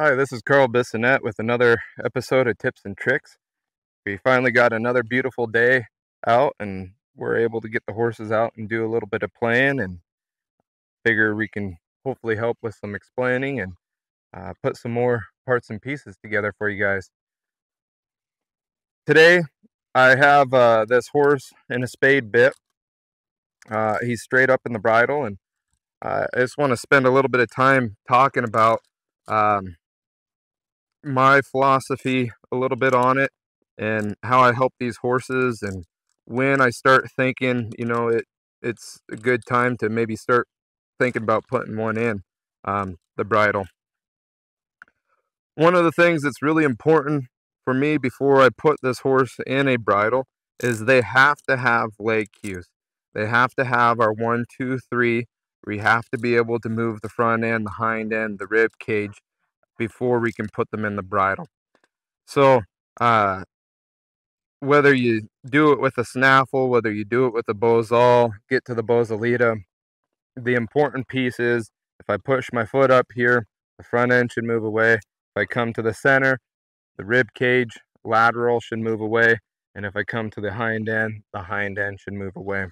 Hi, this is Carl Bissonette with another episode of Tips and Tricks. We finally got another beautiful day out and we're able to get the horses out and do a little bit of playing and figure we can hopefully help with some explaining and uh, put some more parts and pieces together for you guys. Today I have uh, this horse in a spade bit. Uh, he's straight up in the bridle and uh, I just want to spend a little bit of time talking about um, my philosophy a little bit on it and how I help these horses and when I start thinking, you know, it it's a good time to maybe start thinking about putting one in um, the bridle. One of the things that's really important for me before I put this horse in a bridle is they have to have leg cues. They have to have our one, two, three. We have to be able to move the front end, the hind end, the rib cage, before we can put them in the bridle. So, uh, whether you do it with a snaffle, whether you do it with a bozal, get to the bozalita, the important piece is if I push my foot up here, the front end should move away. If I come to the center, the rib cage lateral should move away. And if I come to the hind end, the hind end should move away.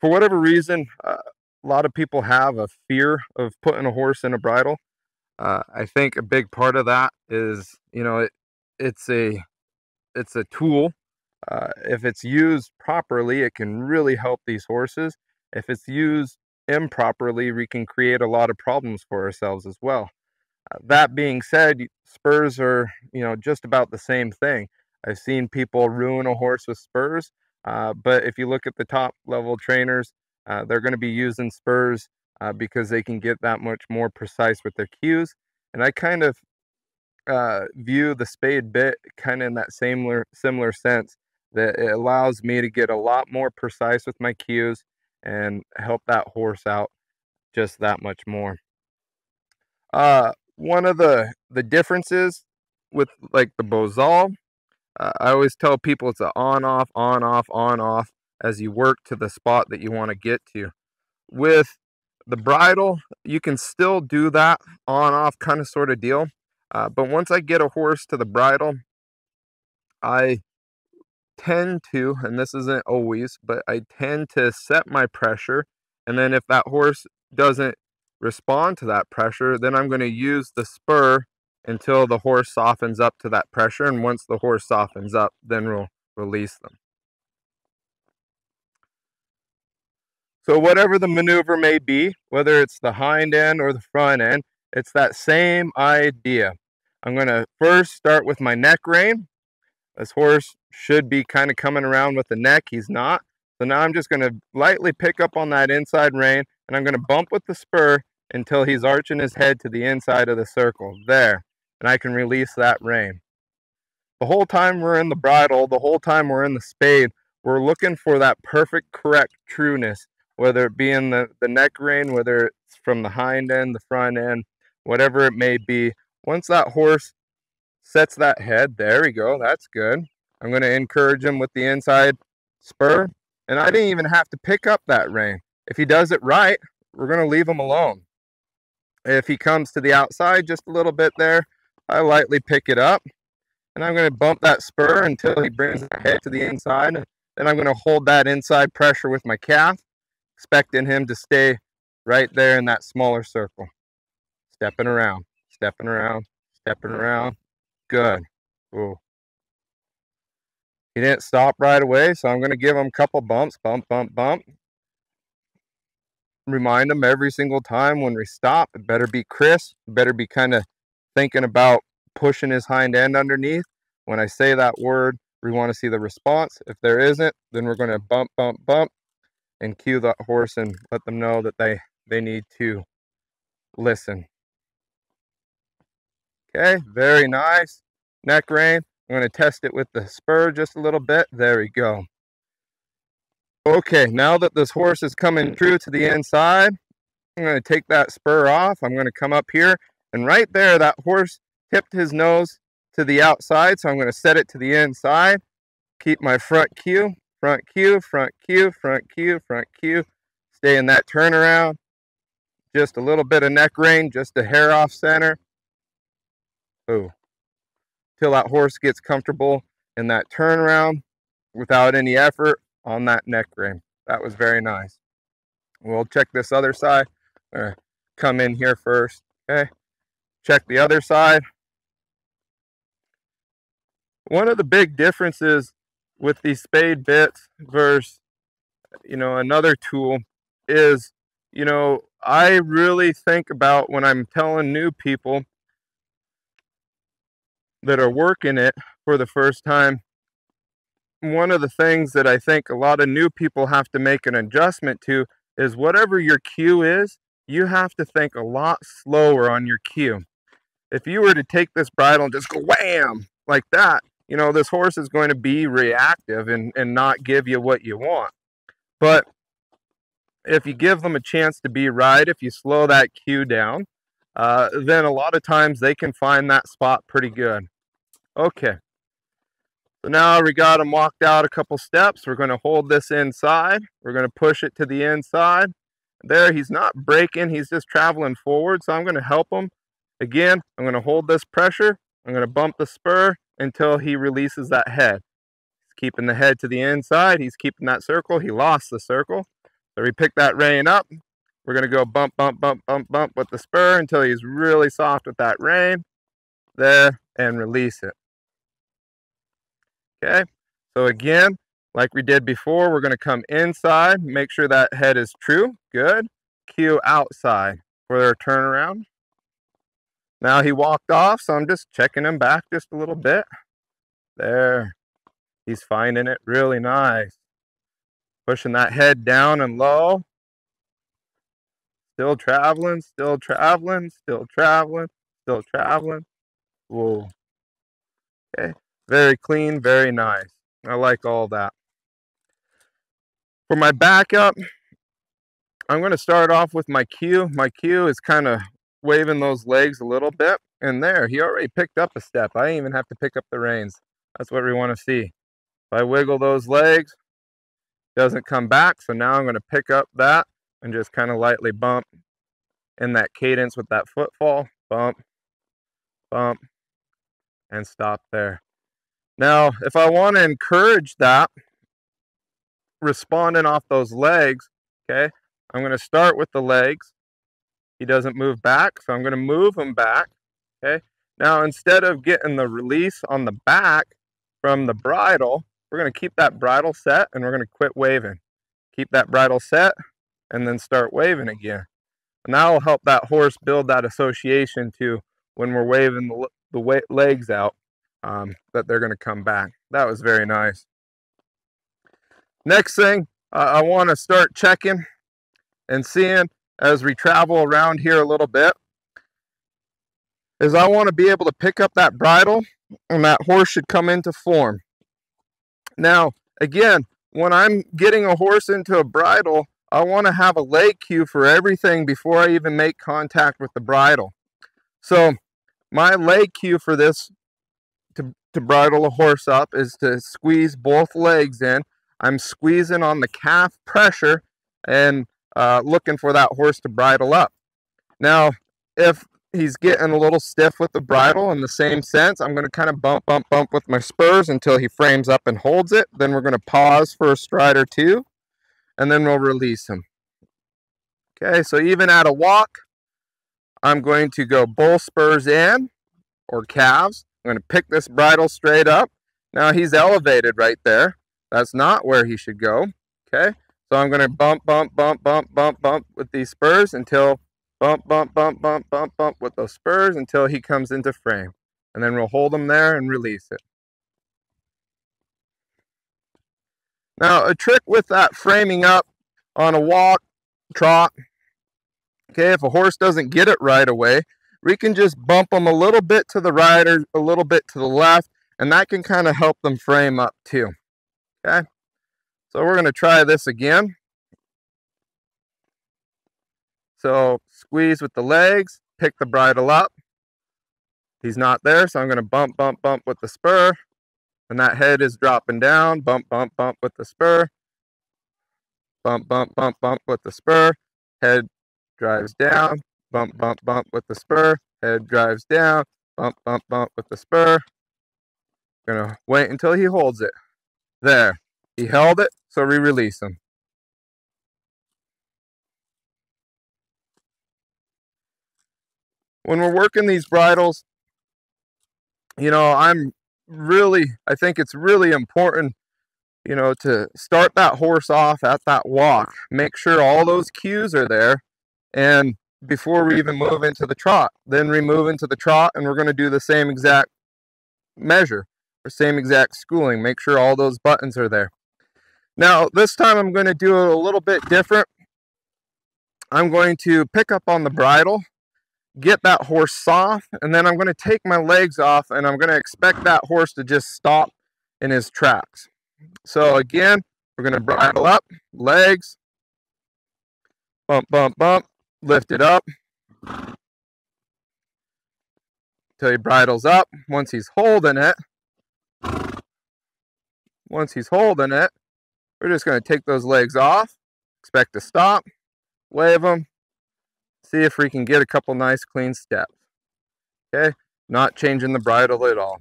For whatever reason, uh, a lot of people have a fear of putting a horse in a bridle. Uh, I think a big part of that is, you know, it, it's a it's a tool. Uh, if it's used properly, it can really help these horses. If it's used improperly, we can create a lot of problems for ourselves as well. Uh, that being said, spurs are, you know, just about the same thing. I've seen people ruin a horse with spurs, uh, but if you look at the top level trainers, uh, they're going to be using spurs uh, because they can get that much more precise with their cues. And I kind of uh, view the spade bit kind of in that similar similar sense that it allows me to get a lot more precise with my cues and help that horse out just that much more. Uh, one of the the differences with like the Bozal, uh, I always tell people it's an on off on off on off as you work to the spot that you want to get to. With the bridle, you can still do that on off kind of sort of deal. Uh, but once I get a horse to the bridle, I tend to, and this isn't always, but I tend to set my pressure. And then if that horse doesn't respond to that pressure, then I'm going to use the spur until the horse softens up to that pressure. And once the horse softens up, then we'll release them. So whatever the maneuver may be, whether it's the hind end or the front end, it's that same idea. I'm to first start with my neck rein. This horse should be kind of coming around with the neck. He's not. So now I'm just to lightly pick up on that inside rein and I'm to bump with the spur until he's arching his head to the inside of the circle. There. And I can release that rein. The whole time we're in the bridle, the whole time we're in the spade, we're looking for that perfect, correct trueness whether it be in the, the neck rein, whether it's from the hind end, the front end, whatever it may be. Once that horse sets that head, there we go, that's good. I'm going to encourage him with the inside spur. And I didn't even have to pick up that rein. If he does it right, we're going to leave him alone. If he comes to the outside just a little bit there, I lightly pick it up. And I'm going to bump that spur until he brings the head to the inside. Then I'm going to hold that inside pressure with my calf expecting him to stay right there in that smaller circle. Stepping around, stepping around, stepping around. Good. Ooh. He didn't stop right away, so I'm going to give him a couple bumps, bump, bump, bump. Remind him every single time when we stop, it better be crisp, better be kind of thinking about pushing his hind end underneath. When I say that word, we want to see the response. If there isn't, then we're going to bump, bump, bump, and cue that horse and let them know that they they need to listen. Okay very nice. Neck rein. I'm going to test it with the spur just a little bit. There we go. Okay now that this horse is coming true to the inside i'm going to take that spur off. I'm going to come up here and right there that horse tipped his nose to the outside so i'm going to set it to the inside. Keep my front cue front cue, front cue, front cue, front cue. Stay in that turnaround. just a little bit of neck rein, just a hair off center. Ooh. Till that horse gets comfortable in that turnaround without any effort on that neck rein. That was very nice. We'll check this other side. come in here first. Okay. Check the other side. One of the big differences with these spade bits versus, you know, another tool is, you know, I really think about when I'm telling new people that are working it for the first time. One of the things that I think a lot of new people have to make an adjustment to is whatever your cue is, you have to think a lot slower on your cue. If you were to take this bridle and just go wham like that, you know, this horse is going to be reactive and, and not give you what you want. But if you give them a chance to be right, if you slow that cue down, uh, then a lot of times they can find that spot pretty good. Okay. So now we got him walked out a couple steps. We're going to hold this inside. We're going to push it to the inside. There, he's not breaking. He's just traveling forward. So I'm going to help him. Again, I'm going to hold this pressure. I'm going to bump the spur until he releases that head. He's keeping the head to the inside. He's keeping that circle. He lost the circle. So we pick that rein up. We're going to go bump, bump, bump, bump, bump with the spur until he's really soft with that rein. There, and release it. Okay, so again, like we did before, we're going to come inside, make sure that head is true. Good. Cue outside for their turnaround. Now he walked off, so I'm just checking him back just a little bit. There. He's finding it really nice. Pushing that head down and low. Still traveling, still traveling, still traveling, still traveling. Whoa. Okay. Very clean, very nice. I like all that. For my backup, I'm going to start off with my cue. My cue is kind of waving those legs a little bit. And there, he already picked up a step. I even have to pick up the reins. That's what we want to see. If I wiggle those legs, doesn't come back. So now I'm going to pick up that and just kind of lightly bump in that cadence with that footfall. Bump, bump, and stop there. Now, if I want to encourage that, responding off those legs, okay, I'm going to start with the legs. He doesn't move back, so I'm going to move him back, okay. Now, instead of getting the release on the back from the bridle, we're going to keep that bridle set and we're going to quit waving. Keep that bridle set and then start waving again. And that will help that horse build that association to when we're waving the, the legs out um, that they're going to come back. That was very nice. Next thing, uh, I want to start checking and seeing as we travel around here a little bit is I want to be able to pick up that bridle and that horse should come into form. Now, again, when I'm getting a horse into a bridle, I want to have a leg cue for everything before I even make contact with the bridle. So my leg cue for this to, to bridle a horse up is to squeeze both legs in. I'm squeezing on the calf pressure and uh, looking for that horse to bridle up. Now, if he's getting a little stiff with the bridle in the same sense. I'm going to kind of bump, bump, bump with my spurs until he frames up and holds it. Then we're going to pause for a stride or two, and then we'll release him. Okay, so even at a walk, I'm going to go bull spurs in or calves. I'm going to pick this bridle straight up. Now he's elevated right there. That's not where he should go. Okay, so I'm going to bump, bump, bump, bump, bump, bump with these spurs until bump, bump, bump, bump, bump, bump with those spurs until he comes into frame. And then we'll hold him there and release it. Now, a trick with that framing up on a walk, trot, okay, if a horse doesn't get it right away, we can just bump them a little bit to the right or a little bit to the left, and that can kind of help them frame up too. Okay, so we're going to try this again. So squeeze with the legs, pick the bridle up. He's not there, so I'm going to bump, bump, bump with the spur. And that head is dropping down, bump, bump, bump with the spur. Bump, bump, bump, bump with the spur. Head drives down, bump, bump, bump with the spur, head drives down, bump, bump, bump with the spur. Gonna wait until he holds it. There, he held it, so we release him. When we're working these bridles, you know, I'm really, I think it's really important, you know, to start that horse off at that walk. Make sure all those cues are there. And before we even move into the trot, then we move into the trot and we're going to do the same exact measure or same exact schooling. Make sure all those buttons are there. Now, this time I'm going to do it a little bit different. I'm going to pick up on the bridle get that horse soft and then I'm going to take my legs off and I'm going to expect that horse to just stop in his tracks. So again, we're going to bridle up, legs, bump, bump, bump, lift it up until he bridles up. Once he's holding it, once he's holding it, we're just going to take those legs off, expect to stop, wave them, see if we can get a couple nice clean steps. Okay, not changing the bridle at all.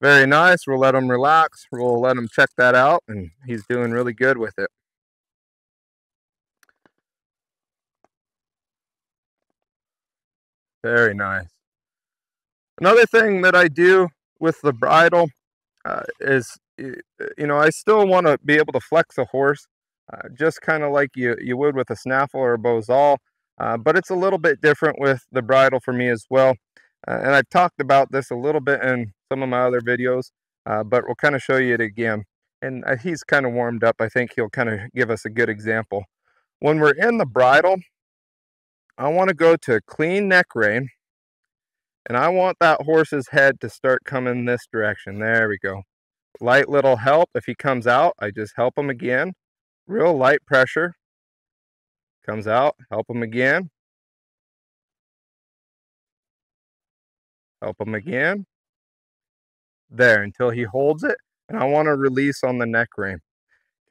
Very nice. We'll let him relax. We'll let him check that out, and he's doing really good with it. Very nice. Another thing that I do with the bridle uh, is, you know, I still want to be able to flex a horse uh, just kind of like you, you would with a snaffle or a bozal, Uh, but it's a little bit different with the bridle for me as well. Uh, and I've talked about this a little bit in some of my other videos, uh, but we'll kind of show you it again. And uh, he's kind of warmed up. I think he'll kind of give us a good example. When we're in the bridle, I want to go to clean neck rein. And I want that horse's head to start coming this direction. There we go. Light little help. If he comes out, I just help him again real light pressure. Comes out, help him again. Help him again. There, until he holds it. And I want to release on the neck rein.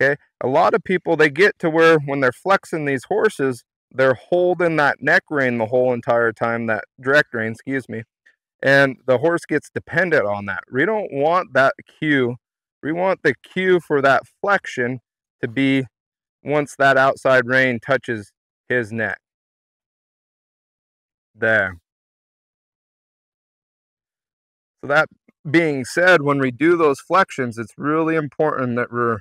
Okay, a lot of people, they get to where when they're flexing these horses, they're holding that neck rein the whole entire time, that direct rein, excuse me. And the horse gets dependent on that. We don't want that cue. We want the cue for that flexion to be once that outside rein touches his neck. There. So that being said, when we do those flexions, it's really important that we're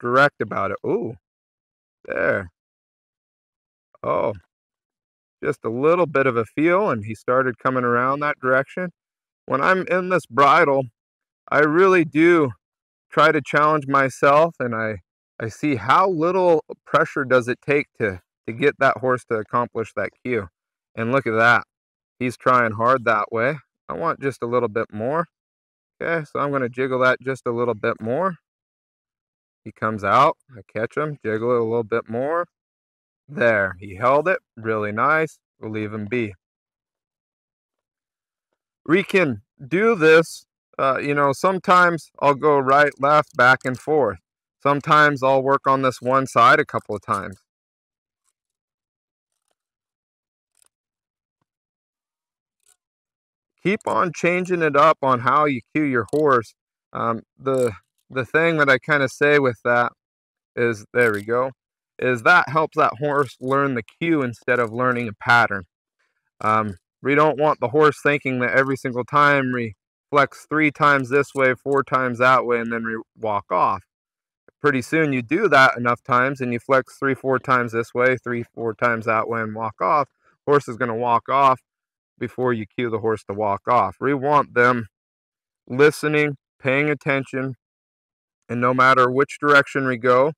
direct about it. Ooh, there. Oh, just a little bit of a feel, and he started coming around that direction. When I'm in this bridle, I really do try to challenge myself and I, I see how little pressure does it take to, to get that horse to accomplish that cue. And look at that. He's trying hard that way. I want just a little bit more. Okay, so I'm going to jiggle that just a little bit more. He comes out. I catch him. Jiggle it a little bit more. There. He held it. Really nice. We'll leave him be. We can do this uh, you know, sometimes I'll go right, left, back and forth. Sometimes I'll work on this one side a couple of times. Keep on changing it up on how you cue your horse. Um, the the thing that I kind of say with that is, there we go, is that helps that horse learn the cue instead of learning a pattern. Um, we don't want the horse thinking that every single time we flex three times this way, four times that way, and then we walk off. Pretty soon you do that enough times and you flex three, four times this way, three, four times that way, and walk off. Horse is going to walk off before you cue the horse to walk off. We want them listening, paying attention, and no matter which direction we go,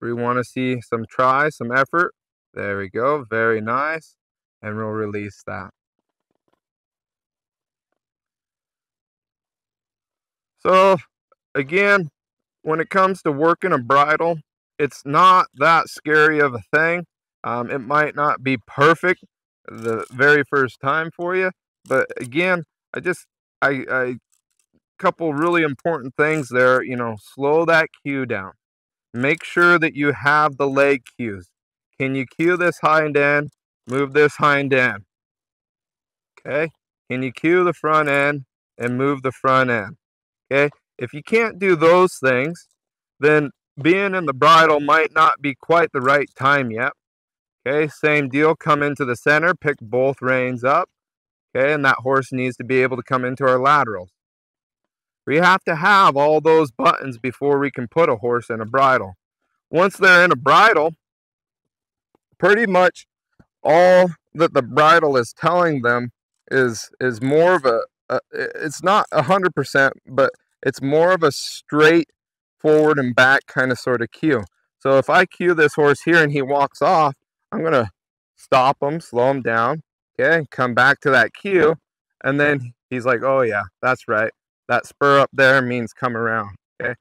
we want to see some try, some effort. There we go. Very nice. And we'll release that. So again, when it comes to working a bridle, it's not that scary of a thing. Um, it might not be perfect the very first time for you, but again, I just I, I couple really important things there. You know, slow that cue down. Make sure that you have the leg cues. Can you cue this hind end? Move this hind end. Okay. Can you cue the front end and move the front end? Okay. If you can't do those things, then being in the bridle might not be quite the right time yet. Okay, same deal, come into the center, pick both reins up. Okay, and that horse needs to be able to come into our laterals. We have to have all those buttons before we can put a horse in a bridle. Once they're in a bridle, pretty much all that the bridle is telling them is is more of a, a it's not a hundred percent, but it's more of a straight forward and back kind of sort of cue. So if I cue this horse here and he walks off, I'm going to stop him, slow him down, okay, come back to that cue. And then he's like, oh yeah, that's right. That spur up there means come around, okay.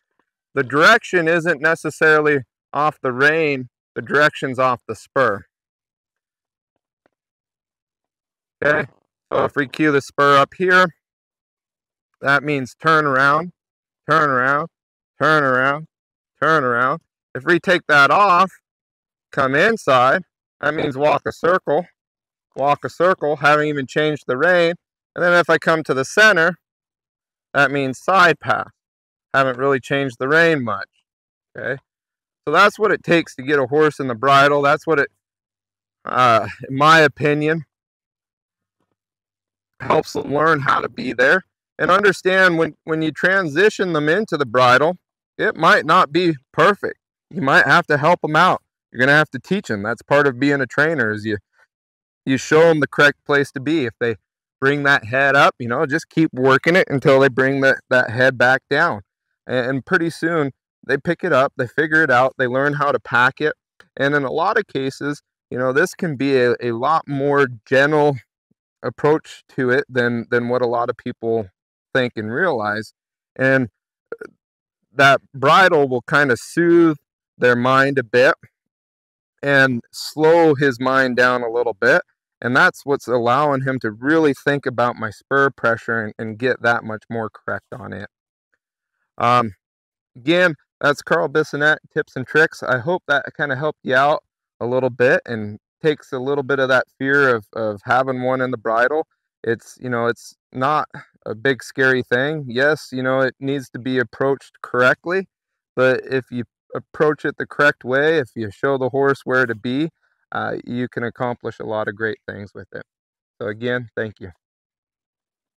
The direction isn't necessarily off the rein, the direction's off the spur. Okay, so if we cue the spur up here, that means turn around, turn around, turn around, turn around. If we take that off, come inside, that means walk a circle, walk a circle, haven't even changed the rein. And then if I come to the center, that means side pass. Haven't really changed the rein much, okay? So that's what it takes to get a horse in the bridle. That's what it, uh, in my opinion, helps them learn how to be there and understand when, when you transition them into the bridle, it might not be perfect. You might have to help them out. You're going to have to teach them. That's part of being a trainer is you you show them the correct place to be. If they bring that head up, you know, just keep working it until they bring that, that head back down. And, and pretty soon they pick it up, they figure it out, they learn how to pack it. And in a lot of cases, you know, this can be a, a lot more gentle approach to it than than what a lot of people think and realize. And uh, that bridle will kind of soothe their mind a bit and slow his mind down a little bit. And that's what's allowing him to really think about my spur pressure and, and get that much more correct on it. Um, again, that's Carl Bissonette, tips and tricks. I hope that kind of helped you out a little bit and takes a little bit of that fear of, of having one in the bridle. It's, you know, it's not a big scary thing. Yes, you know, it needs to be approached correctly, but if you approach it the correct way, if you show the horse where to be, uh, you can accomplish a lot of great things with it. So again, thank you.